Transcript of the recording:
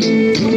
Música